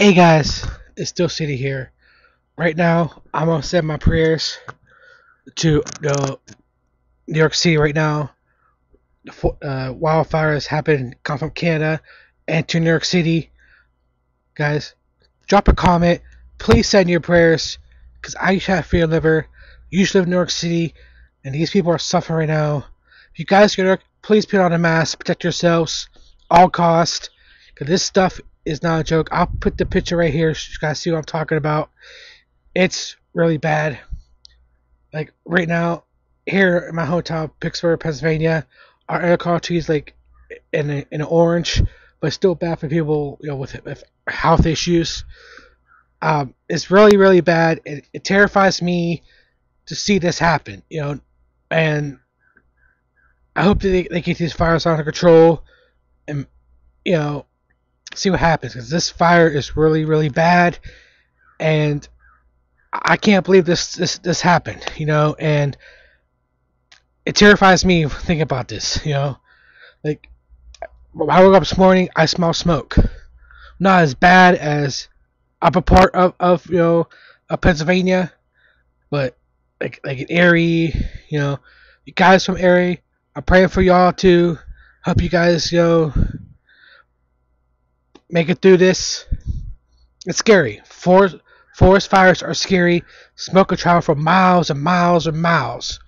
Hey guys, it's Steel City here. Right now, I'm gonna send my prayers to the New York City right now. The uh, wildfires happen come from Canada and to New York City. Guys, drop a comment. Please send your prayers because I have fear liver. Used to live in New York City, and these people are suffering right now. If you guys to New York, please put on a mask, protect yourselves, all cost. Cause this stuff is not a joke. I'll put the picture right here so you guys see what I'm talking about. It's really bad. Like right now, here in my hotel, Pittsburgh, Pennsylvania, our air quality is like in a, in an orange, but still bad for people you know with, with health issues. Um, it's really really bad. It, it terrifies me to see this happen. You know, and I hope that they, they get these fires under control, and you know see what happens because this fire is really really bad and i can't believe this this this happened you know and it terrifies me thinking about this you know. Like i woke up this morning i smell smoke. Not as bad as upper part of, of you know of pennsylvania but like like in erie you know. You guys from erie i'm praying for y'all to help you guys you know make it through this. It's scary. Forest, forest fires are scary. Smoke can travel for miles and miles and miles.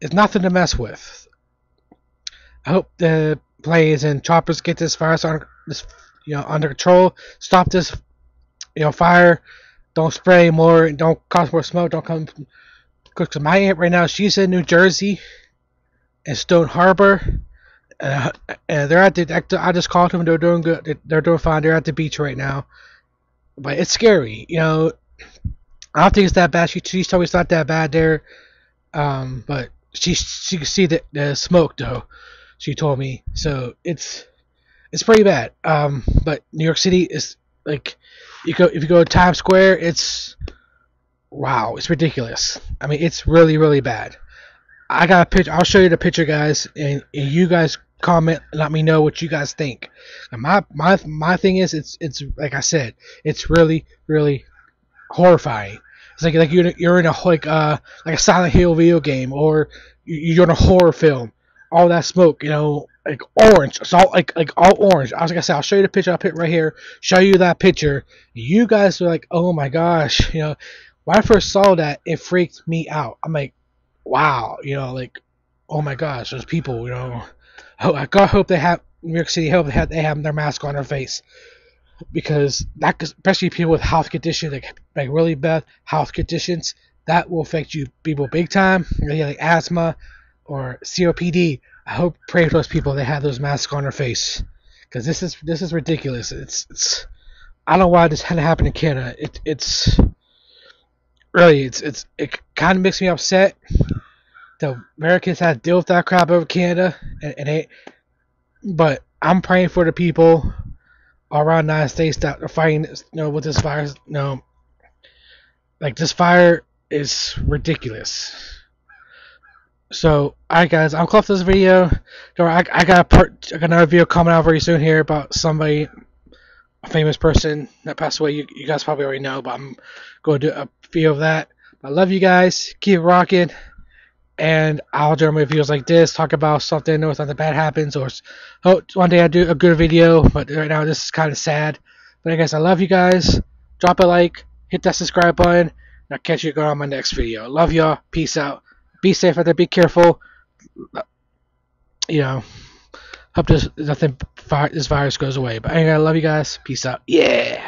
It's nothing to mess with. I hope the planes and choppers get this fire under, this, you know, under control. Stop this, you know, fire. Don't spray more. Don't cause more smoke. Don't come. Because my aunt right now, she's in New Jersey, in Stone Harbor uh, and they're at the. I just called them. They're doing good. They're doing fine. They're at the beach right now, but it's scary. You know, I don't think it's that bad. She she told me it's not that bad there, um, but she she could see the, the smoke though. She told me so. It's it's pretty bad. Um, but New York City is like you go if you go to Times Square, it's wow, it's ridiculous. I mean, it's really really bad. I got a picture. I'll show you the picture, guys, and, and you guys comment let me know what you guys think. And my my my thing is it's it's like i said it's really really horrifying. It's like like you're you're in a like uh like a silent hill video game or you're in a horror film. All that smoke you know like orange it's all like like all orange. I was like i said i'll show you the picture i'll put right here show you that picture. You guys are like oh my gosh you know. When i first saw that it freaked me out. I'm like wow you know like oh my gosh there's people you know I God hope they have New York City. Hope they have they have their mask on their face because that especially people with health conditions like like really bad health conditions that will affect you people big time. Really Like asthma or COPD. I hope pray for those people. They have those masks on their face because this is this is ridiculous. It's it's I don't know why this had to happen in Canada. It it's really it's it's it kind of makes me upset the Americans had to deal with that crap over Canada, and, and it. But I'm praying for the people around the United States that are fighting, you know, with this virus. You know, like this fire is ridiculous. So, alright guys, I'm close this video. I, I got a part, I got another video coming out very soon here about somebody, a famous person that passed away. You, you guys probably already know, but I'm going to do a video of that. I love you guys. Keep rocking and I'll do my videos like this, talk about something or something bad happens, or oh, one day I do a good video, but right now this is kind of sad. But I guess I love you guys. Drop a like, hit that subscribe button, and I'll catch you on my next video. Love y'all. Peace out. Be safe out there. Be careful. You know, hope this nothing this virus goes away. But anyway, I love you guys. Peace out. Yeah.